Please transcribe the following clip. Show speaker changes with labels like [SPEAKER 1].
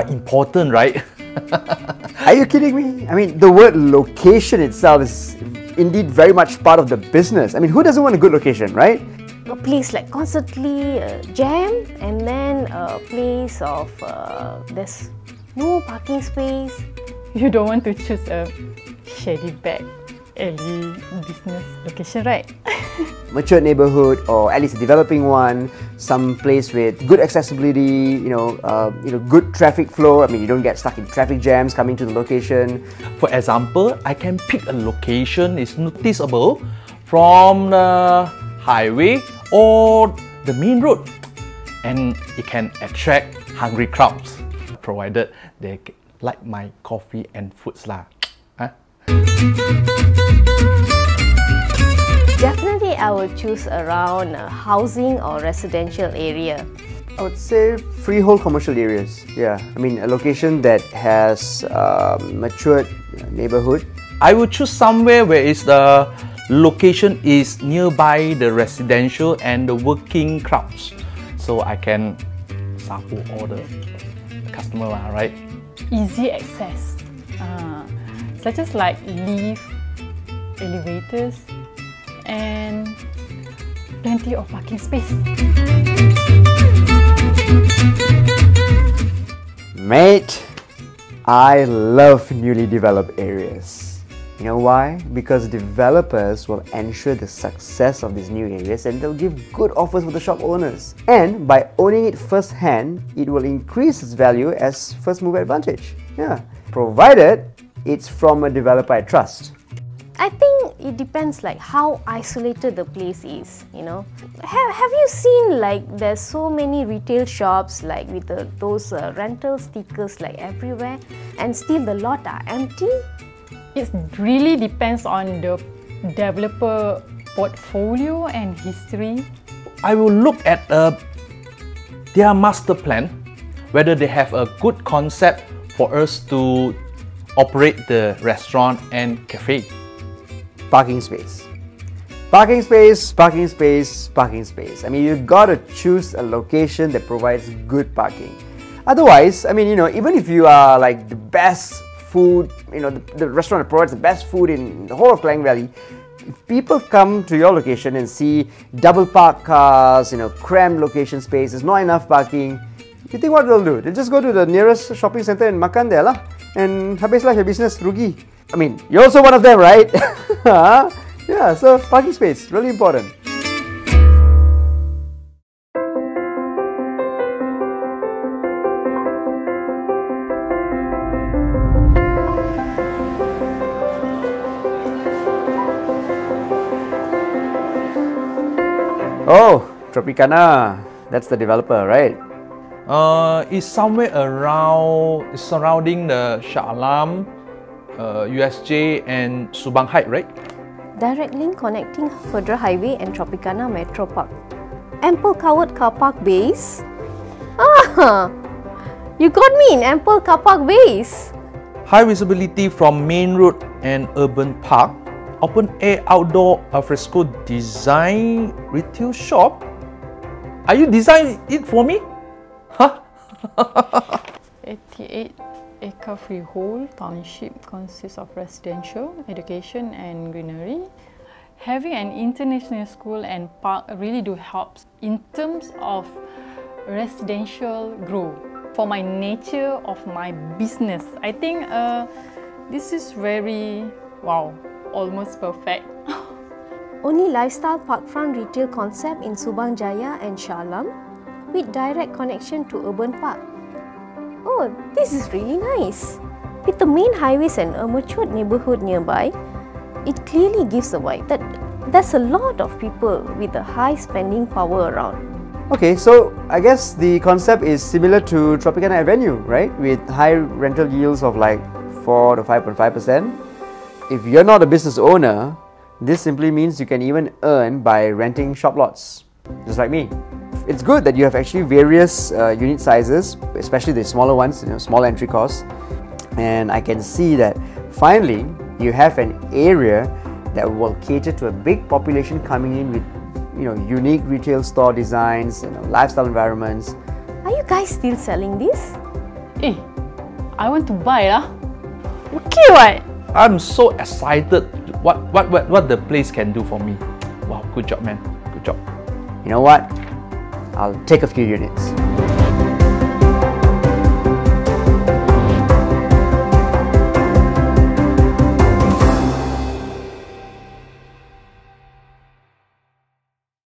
[SPEAKER 1] important, right?
[SPEAKER 2] Are you kidding me? I mean, the word location itself is indeed very much part of the business. I mean, who doesn't want a good location, right?
[SPEAKER 3] A place like constantly uh, jam and then a place of uh, there's no parking space.
[SPEAKER 4] You don't want to choose a shady back alley business location, right?
[SPEAKER 2] Mature neighborhood or at least a developing one, some place with good accessibility, you know, uh, you know, good traffic flow. I mean, you don't get stuck in traffic jams coming to the location.
[SPEAKER 1] For example, I can pick a location is noticeable from the highway or the main road and it can attract hungry crowds provided they like my coffee and foods lah. Huh?
[SPEAKER 3] Definitely, I would choose around a housing or residential area.
[SPEAKER 2] I would say freehold commercial areas. Yeah, I mean a location that has um, matured neighborhood.
[SPEAKER 1] I would choose somewhere where is the location is nearby the residential and the working crowds, so I can sapu all the customer lah, right?
[SPEAKER 4] Easy access, uh, such as like lift, elevators, and plenty of parking space.
[SPEAKER 2] Mate, I love newly developed areas. You know why? Because developers will ensure the success of these new areas and they'll give good offers for the shop owners. And by owning it firsthand, it will increase its value as first mover advantage. Yeah. Provided it's from a developer I trust.
[SPEAKER 3] I think it depends like how isolated the place is, you know. Have, have you seen like there's so many retail shops like with the, those uh, rental stickers like everywhere and still the lot are empty?
[SPEAKER 4] It really depends on the developer portfolio and history.
[SPEAKER 1] I will look at uh, their master plan, whether they have a good concept for us to operate the restaurant and cafe.
[SPEAKER 2] Parking space. Parking space, parking space, parking space. I mean, you gotta choose a location that provides good parking. Otherwise, I mean, you know, even if you are like the best food, you know, the, the restaurant that provides the best food in the whole of Klang Valley, if people come to your location and see double park cars, you know, crammed location space, there's not enough parking, you think what they'll do? They'll just go to the nearest shopping center and makan there lah. And habislah your business, rugi. I mean, you're also one of them, right? yeah, so parking space, really important. Oh, Tropicana. That's the developer, right?
[SPEAKER 1] Uh, it's somewhere around, surrounding the Shah Alam, uh, USJ and Subang Height, right?
[SPEAKER 3] Direct link connecting Federal Highway and Tropicana Metro Park. Ample covered car park bays. Ah, you got me in ample car park bays.
[SPEAKER 1] High visibility from main road and urban park. Open air outdoor alfresco design retail shop. Are you designing it for me? Huh?
[SPEAKER 4] 88 acre freehold township consists of residential, education and greenery. Having an international school and park really do helps in terms of residential growth. For my nature of my business, I think uh, this is very, wow, almost perfect.
[SPEAKER 3] Only lifestyle parkfront retail concept in Subang Jaya and Shah Alam with direct connection to urban park. Oh, this is really nice. With the main highways and a matured neighborhood nearby, it clearly gives a vibe that there's a lot of people with a high spending power around.
[SPEAKER 2] Okay, so I guess the concept is similar to Tropicana Avenue, right? With high rental yields of like 4 to 5.5%. If you're not a business owner, this simply means you can even earn by renting shop lots, just like me. It's good that you have actually various uh, unit sizes, especially the smaller ones, you know, small entry costs. And I can see that finally you have an area that will cater to a big population coming in with you know unique retail store designs, you know, lifestyle environments.
[SPEAKER 3] Are you guys still selling this?
[SPEAKER 4] Eh, I want to buy lah. Okay what?
[SPEAKER 1] I'm so excited what, what, what, what the place can do for me. Wow, good job, man. Good job.
[SPEAKER 2] You know what? I'll take a few units.